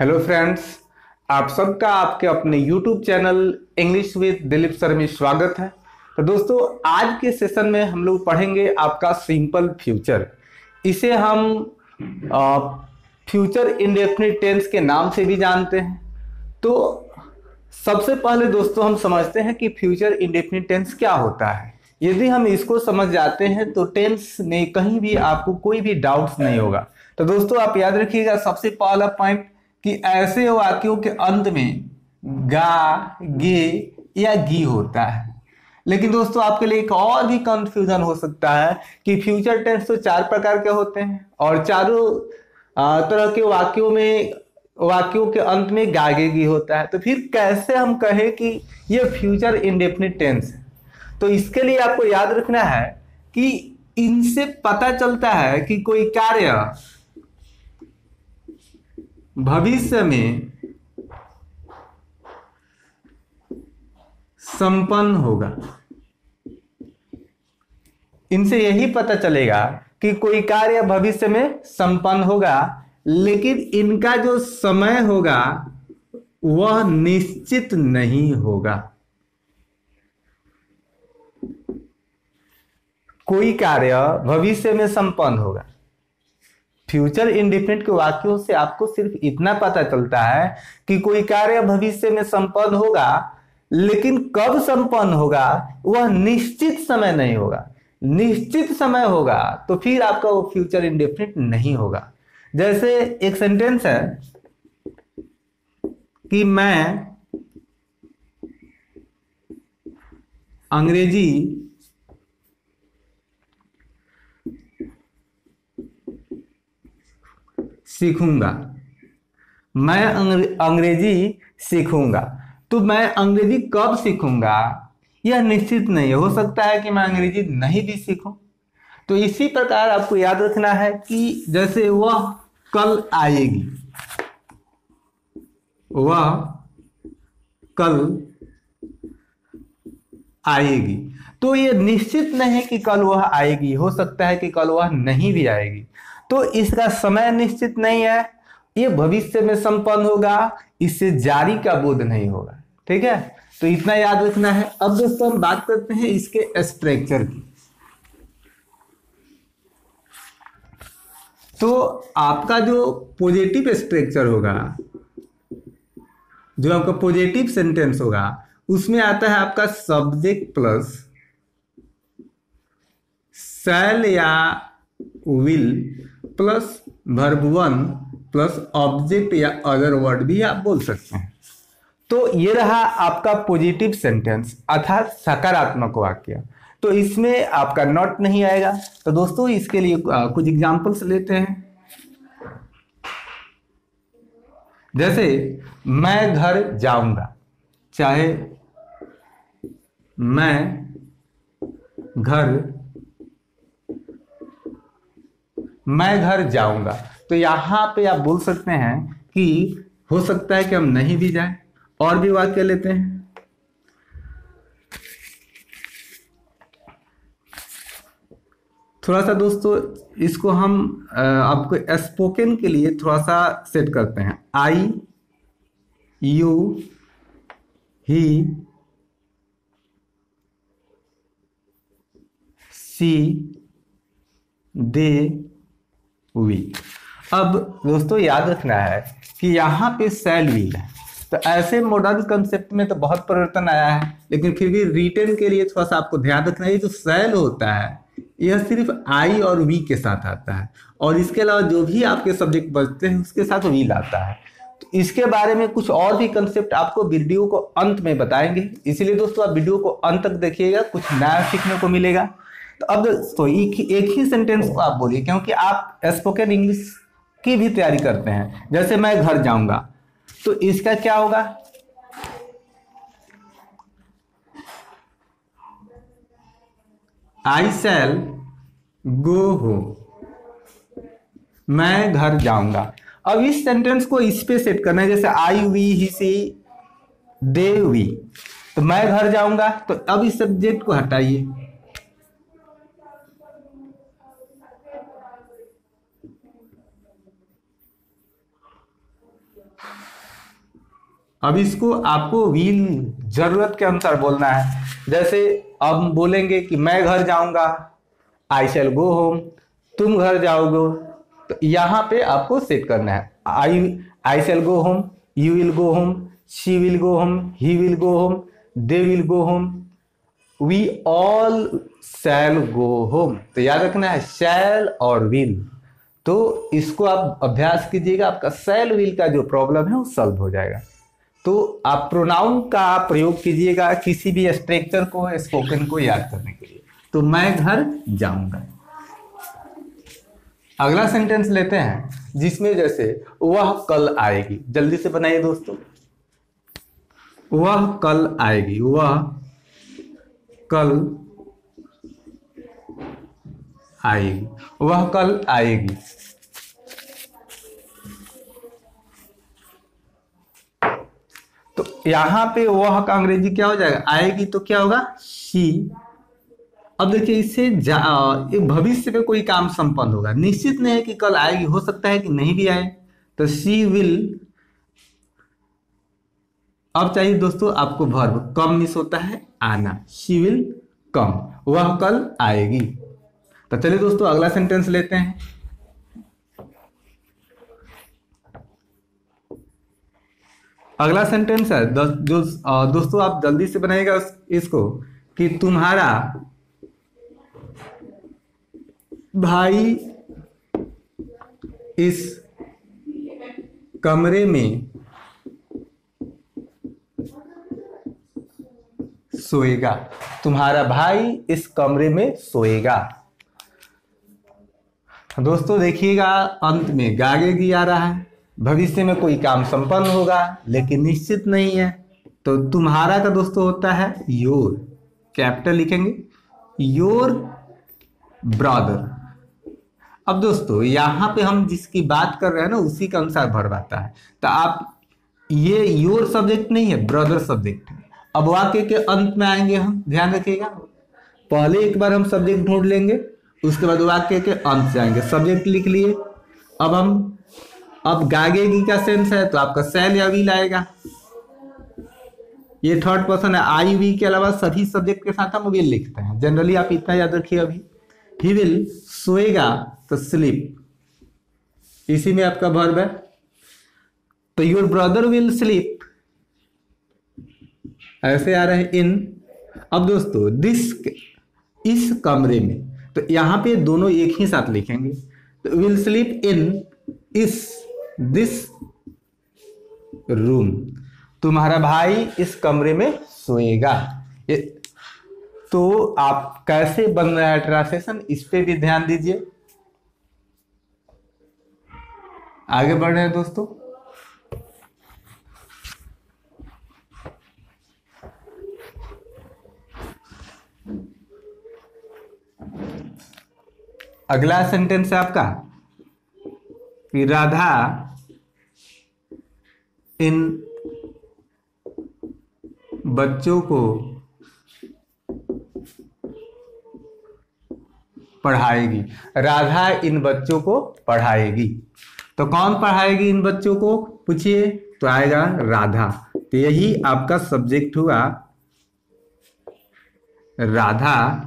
Hello friends आप सबका आपके अपने YouTube channel English with Dilip sir में स्वागत है। तो दोस्तों, आज के सेशन में हम लोग पढ़ेंगे आपका सिंपल फ्यूचर इसे हम फ्यूचर इंडेफिनिट टेंस के नाम से भी जानते हैं। तो सबसे पहले दोस्तों, हम समझते हैं कि फ्यूचर इंडेफिनिट टेंस क्या होता है। यदि हम इसको समझ जाते हैं तो टेंस में कहीं भी आपको कोई भी डाउट्स नहीं होगा। तो दोस्तों, आप याद रखिएगा, सबसे पहला पॉइंट कि ऐसे वाक्यों के अंत में गा, गे या गी होता है। लेकिन दोस्तों, आपके लिए एक और भी कंफ्यूजन हो सकता है कि फ्यूचर टेंस तो चार प्रकार के होते हैं और चारों तरह के वाक्यों में, वाक्यों के अंत में गागेगी होता है। तो फिर कैसे हम कहें कि ये फ्यूचर इंडेफिनिट टेंस है? तो इसके लिए आपको याद रखना है कि इनसे पता चलता है कि कोई कार्य भविष्य में संपन्न होगा। इनसे यही पता चलेगा कि कोई कार्य भविष्य में संपन्न होगा, लेकिन इनका जो समय होगा, वह निश्चित नहीं होगा। कोई कार्य भविष्य में संपन्न होगा। फ्यूचर इंडिफिनिट के वाक्यों से आपको सिर्फ़ इतना पता चलता है कि कोई कार्य भविष्य में संपन्न होगा, लेकिन कब संपन्न होगा, वह निश्चित समय नहीं होगा। निश्चित समय होगा तो फिर आपका वो फ्यूचर इंडिफिनिट नहीं होगा। जैसे एक सेंटेंस है कि मैं अंग्रेज़ी सीखूँगा। मैं अंग्रेज़ी सीखूँगा। तो मैं अंग्रेज़ी कब सीखूँगा? यह निश्चित नहीं हो सकता है कि मैं अंग्रेज़ी नहीं भी सीखूं। तो इसी प्रकार आपको याद रखना है कि जैसे वह कल आएगी। वह कल आएगी। तो ये निश्चित नहीं कि कल वह आएगी। हो सकता है कि कल वह नहीं भी आएगी। तो इसका समय निश्चित नहीं है, ये भविष्य में संपन्न होगा, इससे जारी का बोध नहीं होगा। ठीक है? तो इतना याद रखना है। अब दोस्तों, हम बात करते हैं इसके स्ट्रक्चर की। तो आपका जो पॉजिटिव स्ट्रक्चर होगा, जो आपका पॉजिटिव सेंटेंस होगा, उसमें आता है आपका सब्जेक्ट प्लस सेल या will plus verb one plus object या अदर वर्ड भी आप बोल सकते हैं। तो ये रहा आपका पॉजिटिव सेंटेंस अर्थात सकारात्मक वाक्य। तो इसमें आपका नॉट नहीं आएगा। तो दोस्तों, इसके लिए कुछ एग्जांपल्स लेते हैं। जैसे, मैं घर जाऊँगा। चाहे मैं घर मैं घर जाऊँगा। तो यहाँ पे आप बोल सकते हैं कि हो सकता है कि हम नहीं भी जाएँ, और भी वाक्य लेते हैं। थोड़ा सा दोस्तों, इसको हम आपको स्पोकन के लिए थोड़ा सा सेट करते हैं। आई you he C they wheel अब दोस्तों, याद रखना है कि यहाँ पे सेल व्हील है। तो ऐसे मॉडर्न कंसेप्ट में तो बहुत परिवर्तन आया है, लेकिन फिर भी रिटर्न के लिए थोड़ा सा आपको ध्यान रखना है। जो सेल होता है, यह सिर्फ़ आई और वी के साथ आता है। और इसके अलावा जो भी आपके सब्जेक्ट बचते हैं, उसके साथ व्हील आता है। तो इसके बारे में कुछ और भी कंसेप्ट आपको वीडियो को अंत में बताएँगे। इसीलिए दोस्तों, आप वीडियो को अंत तक देखिएगा, कुछ नया सीखने को मिलेगा। तो अब तो एक, ही सेंटेंस को आप बोलिए क्योंकि आप स्पोकन इंग्लिश की भी तैयारी करते हैं। जैसे मैं घर जाऊँगा तो इसका क्या होगा? आई सेल गो हो मैं घर जाऊँगा। अब इस सेंटेंस को इस पे सेट करना है जैसे आई we he C they we तो मैं घर जाऊँगा तो अब इस सब्जेक्ट को हटाइए। अब इसको आपको विल ज़रूरत के अनुसार बोलना है। जैसे अब बोलेंगे कि मैं घर जाऊँगा आई शेल गो होम तुम घर जाओगे तो यहाँ पे आपको सेट करना है। I I shall go home you will go home she will go home he will go home they will go home we all shall go home तो याद रखना है शैल और विल तो इसको आप अभ्यास कीजिएगा, आपका सेल विल का जो प्रॉब्लम है वो सॉल्व हो जाएगा। तो आप प्रोनाउन का प्रयोग कीजिएगा किसी भी स्ट्रक्चर को स्पोकन को याद करने के लिए। तो मैं घर जाऊँगा। अगला सेंटेंस लेते हैं, जिसमें जैसे, वह कल आएगी। जल्दी से बनाइए दोस्तों। वह कल आएगी। वह कल आएगी। वह कल आएगी। यहाँ पे वह का अंग्रेज़ी क्या हो जाएगा? आएगी तो क्या होगा? शी अब देखिए, इससे भविष्य में कोई काम संपन्न होगा। निश्चित नहीं है कि कल आएगी, हो सकता है कि नहीं भी आए। तो शी विल अब चाहिए दोस्तों आपको वर्ब कम मिस होता है, आना। शी विल कम वह कल आएगी। तो चलिए दोस्तों, अगला सेंटेंस लेते हैं। अगला सेंटेंस है जो दोस्तों, आप जल्दी से बनाएगा इसको कि तुम्हारा भाई इस कमरे में सोएगा। तुम्हारा भाई इस कमरे में सोएगा। दोस्तों, देखिएगा, अंत में गागे भी आ रहा है। भविष्य में कोई काम संपन्न होगा, लेकिन निश्चित नहीं है। तो तुम्हारा का दोस्तों होता है योर। कैपिटल लिखेंगे? योर ब्रदर अब दोस्तों, यहाँ पे हम जिसकी बात कर रहे हैं ना, उसी के अनुसार भर आता है। तो आप, ये योर सब्जेक्ट नहीं है ब्रदर सब्जेक्ट है। अब वाक्य के अंत में आएँगे हम, ध्यान रखिएगा। पहले एक बार हम सब्जेक्ट ढूंढ लेंगे, उसके बाद वाक्य के अंत जाएँगे सब्जेक्ट लिख लिए। अब हम अब गागेगी का सेंस है? तो आपका सेल या विल आएगा। ये थर्ड पर्सन है आई वी के अलावा सभी सब्जेक्ट के साथ हम विल लिखते हैं। जनरली आप इतना याद रखिए अभी। ही विल सोएगा तो स्लीप इसी में आपका वर्ब है। तो योर ब्रदर विल स्लीप ऐसे आ रहे हैं इन अब दोस्तों दिस इस कमरे में। तो यहाँ पे दोनों एक ही साथ लिखेंगे। तो विल स्लीप इन इस दिस रूम। तुम्हारा भाई इस कमरे में सोएगा। ये तो आप कैसे बन रहा है ट्रांसलेशन? इस पे भी ध्यान दीजिए। आगे बढ़ रहे हैं दोस्तों। अगला सेंटेंस है आपका। कि राधा इन बच्चों को पढ़ाएगी। राधा इन बच्चों को पढ़ाएगी। तो कौन पढ़ाएगी इन बच्चों को? पूछिए। तो आएगा राधा। तो यही आपका सब्जेक्ट हुआ। राधा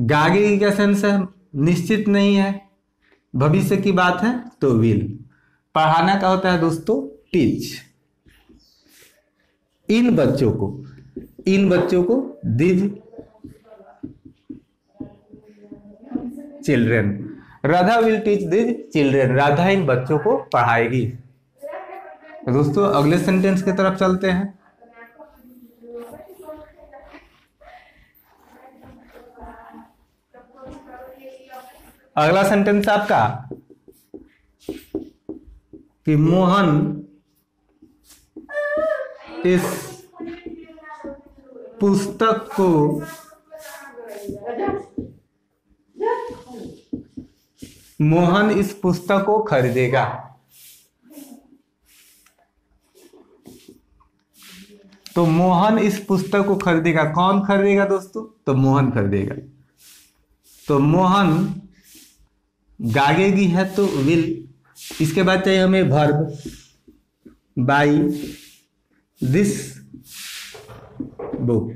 गागे की क्या सेंस है? निश्चित नहीं है। भविष्य की बात है तो विल पढ़ाना का होता है दोस्तों टीच इन बच्चों को, इन बच्चों को these children Radha will teach these children Radha इन बच्चों को पढ़ाएगी। दोस्तों, अगले सेंटेंस की तरफ़ चलते हैं। अगला सेंटेंस आपका? कि मोहन इस पुस्तक को मोहन इस पुस्तक को खरीदेगा। तो मोहन इस पुस्तक को खरीदेगा। कौन खरीदेगा दोस्तों? तो मोहन खरीदेगा। तो मोहन गागेगी है तो विल इसके बाद चाहिए हमें वर्ब बाई दिस बुक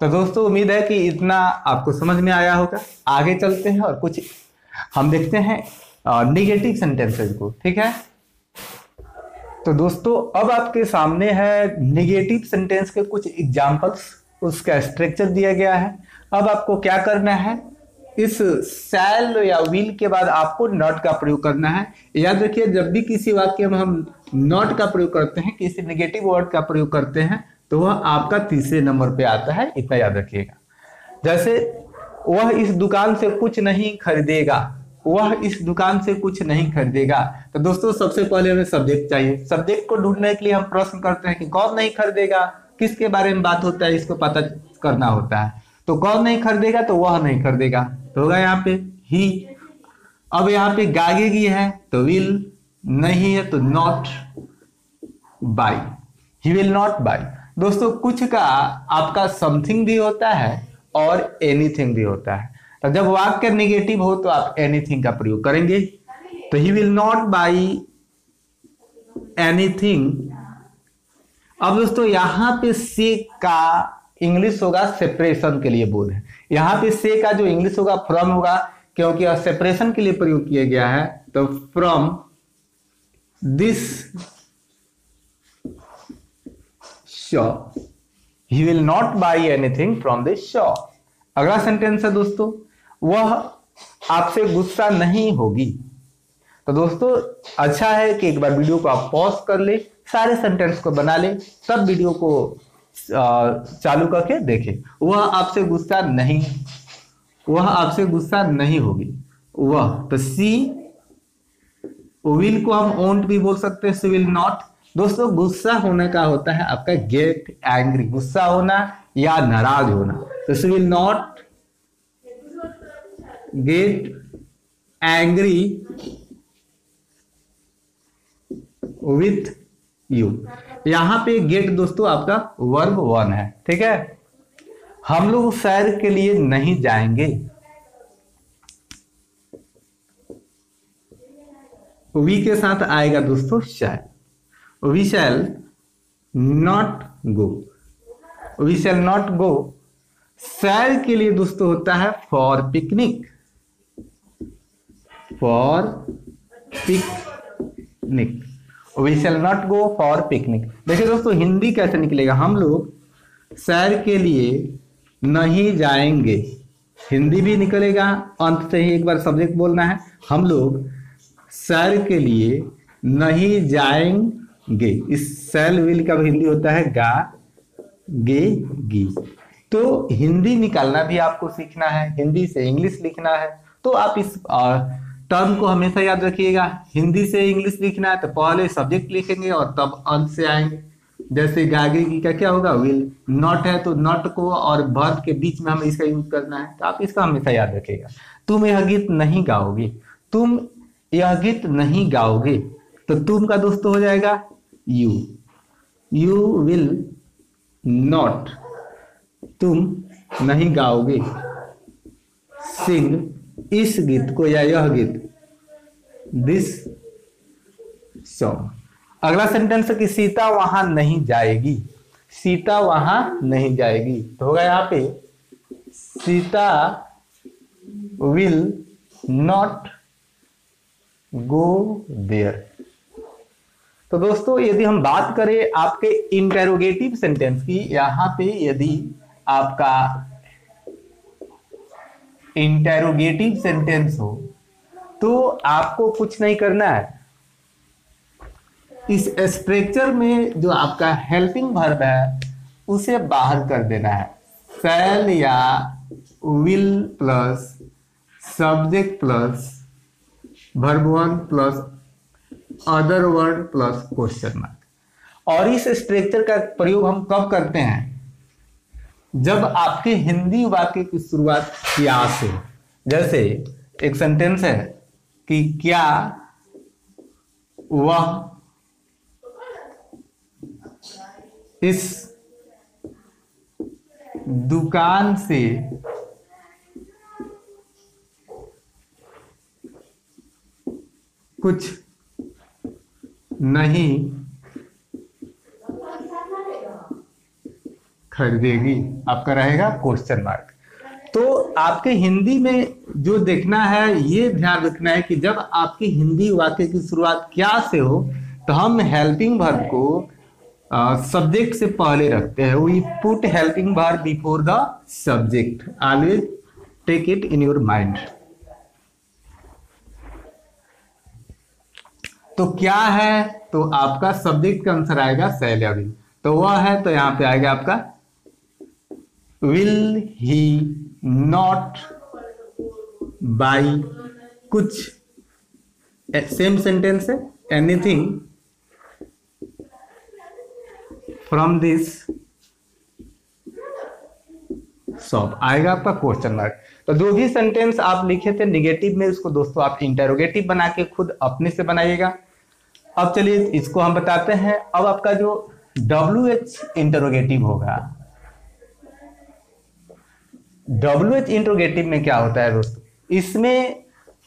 तो दोस्तों, उम्मीद है कि इतना आपको समझ में आया होगा। आगे चलते हैं और कुछ हम देखते हैं निगेटिव सेंटेंसेस को, ठीक है? तो दोस्तों, अब आपके सामने है निगेटिव सेंटेंस के कुछ एग्जांपल्स उसका स्ट्रक्चर दिया गया है। अब आपको क्या करना है? इस सैल या विल के बाद आपको नॉट का प्रयोग करना है। याद रखिए, जब भी किसी वाक्य में हम नॉट का प्रयोग करते हैं, किसी निगेटिव वर्ड का प्रयोग करते हैं तो वह आपका तीसरे नंबर पे आता है। इतना याद रखिएगा। जैसे वह इस दुकान से कुछ नहीं खरीदेगा, वह इस दुकान से कुछ नहीं खरीदेगा। तो दोस्तों, सबसे पहले हमें सब्जेक्ट चाहिए। सब्जेक्ट को ढूँढने के लिए हम प्रश्न करते हैं कि कौन नहीं खरीदेगा, किसके बारे में बात होता है, इसको पता करना होता है। तो कौन नहीं खरीदेगा तो वह नहीं खरीदेगा। तो होगा यहाँ पे ही अब यहाँ पे गागेगी है तो विल नहीं है तो not buy he will not buy दोस्तों, कुछ का आपका समथिंग भी होता है और एनीथिंग भी होता है। तो जब वाक्य निगेटिव हो तो आप एनीथिंग का प्रयोग करेंगे। तो he will not buy anything अब दोस्तों, यहाँ पे से का इंग्लिश होगा सेपरेशन के लिए बोल है। यहाँ पे से का जो इंग्लिश होगा फ्रॉम होगा, क्योंकि सेपरेशन के लिए प्रयोग किया गया है तो from this shop he will not buy anything from this shop अगला सेंटेंस है दोस्तों, वह आपसे गुस्सा नहीं होगी। तो दोस्तों अच्छा है कि एक बार वीडियो को आप पॉज कर ले, सारे सेंटेंस को बना ले, तब वीडियो को चालू करके देखें। वह आपसे गुस्सा नहीं, वह आपसे गुस्सा नहीं होगी। वह तो सी विल को हम ओंट भी बोल सकते हैं विल नॉट दोस्तों, गुस्सा होने का होता है आपका गेट एंग्री गुस्सा होना या नाराज़ होना। तो she will not get angry with you. यहाँ पे गेट दोस्तों आपका वर्ब वन है, ठीक है? हम लोग सैर के लिए नहीं जाएँगे। वी के साथ आएगा दोस्तों shall we shall not go we shall not go सैर के लिए दोस्तों होता है for picnic for picnic we shall not go for picnic देखिए दोस्तों, हिंदी कैसे निकलेगा? हम लोग सैर के लिए नहीं जाएँगे। हिंदी भी निकलेगा, अंत से ही एक बार सब्जेक्ट बोलना है। हम लोग सैर के लिए नहीं जाएँगे। इस सैल विल का हिंदी होता है, गा, गे, गी। तो हिंदी निकालना भी आपको सीखना है, हिंदी से इंग्लिश लिखना है। तो आप इस टर्म को हमेशा याद रखिएगा। हिंदी से इंग्लिश लिखना है तो पहले सब्जेक्ट लिखेंगे और तब अंत से आएँगे। जैसे गागेगी का क्या होगा? विल नॉट है तो नॉट को और वर्ब के बीच में हमें इसका यूज़ करना है। तो आप इसका हमेशा याद रखिएगा। तुम यह गीत नहीं गाओगे। तुम यह गीत नहीं गाओगे। तो तुम का दोस्त हो जाएगा यू यू विल नॉट तुम नहीं गाओगे। सिंग इस गीत को या यह गीत दिस सॉन्ग अगला सेंटेंस है कि सीता वहाँ नहीं जाएगी। सीता वहाँ नहीं जाएगी। तो होगा यहाँ पे, Sita will not go there तो दोस्तों, यदि हम बात करें आपके इंटेरोगेटिव सेंटेंस की, यहाँ पे यदि आपका इंटेरोगेटिव सेंटेंस हो तो आपको कुछ नहीं करना है। इस स्ट्रक्चर में जो आपका हेल्पिंग वर्ब है, उसे बाहर कर देना है। फैल या will plus subject plus verb one plus other word plus question mark और इस स्ट्रक्चर का प्रयोग हम कब करते हैं? जब आपके हिंदी वाक्य की शुरुआत क्या से जैसे एक सेंटेंस है कि क्या वह इस दुकान से कुछ नहीं खरीदेगी? आपका रहेगा क्वेश्चन मार्क। तो आपके हिंदी में जो देखना है, ये ध्यान रखना है कि जब आपकी हिंदी वाक्य की शुरुआत क्या से हो तो हम हेल्पिंग वर्ब को सब्जेक्ट से पहले रखते हैं। We put helping verb before the subject always take it in your mind तो क्या है? तो आपका सब्जेक्ट का आंसर आएगा सैलरी तो वह है तो यहाँ पे आएगा आपका विल ही नॉट बाई कुछ? सेम सेंटेंस है? एनीथिंग फ्रॉम दिस शॉप आएगा आपका क्वेश्चन मार्क तो जो भी सेंटेंस आप लिखे थे निगेटिव में, उसको दोस्तों आप इंटेरोगेटिव बना के खुद अपने से बनाइएगा। अब चलिए इसको हम बताते हैं। अब आपका जो डब्ल्यू एच इंटरोगेटिव होगा डब्ल्यू एच इंटरोगेटिव में क्या होता है दोस्तों? इसमें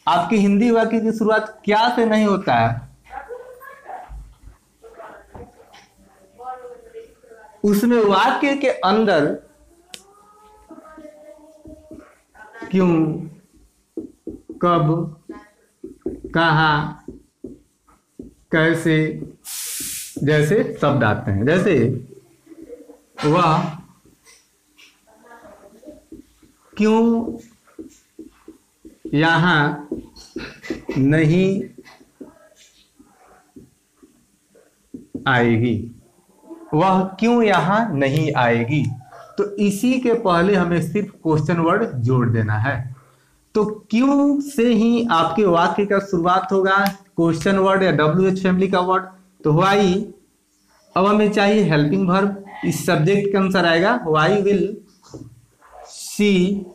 आपकी हिंदी वाक्य की शुरुआत क्या से नहीं होता है? उसमें वाक्य के अंदर क्यों, कब, कहा, कैसे, जैसे शब्द आते हैं। जैसे वह क्यों यहाँ नहीं आएगी? वह क्यों यहाँ नहीं आएगी? तो इसी के पहले हमें सिर्फ़ क्वेश्चन वर्ड जोड़ देना है। तो क्यों से ही आपके वाक्य का शुरुआत होगा? क्वेश्चन वर्ड या डब्ल्यू एच फैमिली का वर्ड तो वाई अब हमें चाहिए हेल्पिंग वर्ब इस सब्जेक्ट के अनुसार आएगा। Why will she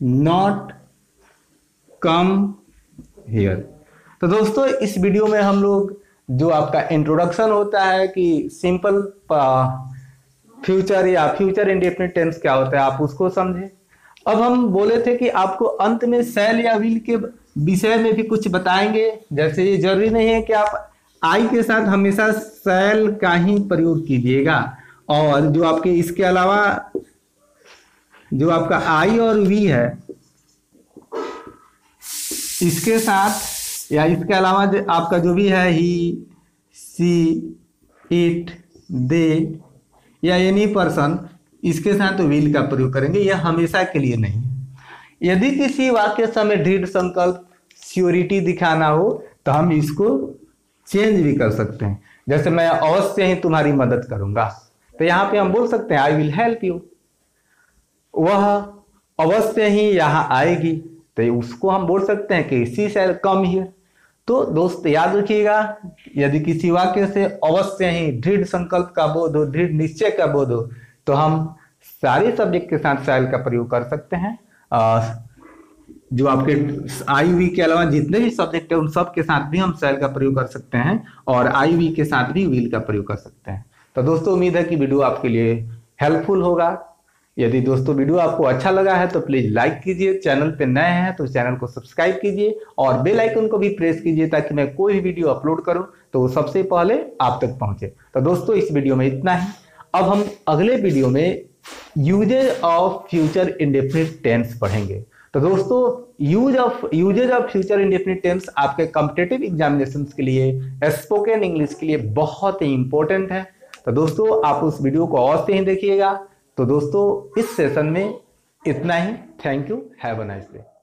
not come here तो दोस्तों, इस वीडियो में हम लोग जो आपका इंट्रोडक्शन होता है कि सिंपल फ्यूचर या फ्यूचर इंडेफिनिट टेंस क्या होता है, आप उसको समझे। अब हम बोले थे कि आपको अंत में सेल या विल के विषय में भी कुछ बताएँगे। जैसे ये ज़रूरी नहीं है कि आप आई के साथ हमेशा सेल का ही प्रयोग कीजिएगा। और जो आपके इसके अलावा जो आपका आई और वी है, इसके साथ, या इसके अलावा जो आपका जो भी है ही सी इट दे या एनी पर्सन इसके साथ विल का प्रयोग करेंगे, यह हमेशा के लिए नहीं यदि किसी वाक्य समय दृढ़ संकल्प सियोरिटी दिखाना हो तो हम इसको चेंज भी कर सकते हैं। जैसे मैं अवश्य ही तुम्हारी मदद करूँगा। तो यहाँ पे हम बोल सकते हैं आई विल हेल्प यू वह अवश्य ही यहाँ आएगी। तो उसको हम बोल सकते हैं कि सी सेल कम हियर तो दोस्त, याद रखिएगा, यदि किसी वाक्य से अवश्य ही दृढ़ संकल्प का बोध हो, दृढ़ निश्चय का बोध हो तो हम सारे सब्जेक्ट के साथ सेल का प्रयोग कर सकते हैं। जो आपके आई वी के अलावा जितने भी सब्जेक्ट है, उन सब के साथ भी हम सेल का प्रयोग कर सकते हैं और आई वी के साथ भी व्हील का प्रयोग कर सकते हैं। तो दोस्तों, उम्मीद है कि वीडियो आपके लिए हेल्पफुल होगा। यदि दोस्तों वीडियो आपको अच्छा लगा है तो प्लीज़ लाइक कीजिए, चैनल पे नए हैं तो चैनल को सब्सक्राइब कीजिए और बेल आइकन को भी प्रेस कीजिए ताकि मैं कोई भी वीडियो अपलोड करूँ तो वो सबसे पहले आप तक पहुँचे। तो दोस्तों, इस वीडियो में इतना ही। अब हम अगले वीडियो में usages of future indefinite tense पढ़ेंगे। तो दोस्तों, use of, usages of future indefinite tense आपके कॉम्पिटेटिव एग्जामिनेशन के लिए, स्पोकन इंग्लिश के लिए बहुत ही इंपॉर्टेंट है। तो दोस्तों, आप उस वीडियो को और से ही देखिएगा। तो दोस्तों इस सेशन में इतना ही। Thank you have a nice day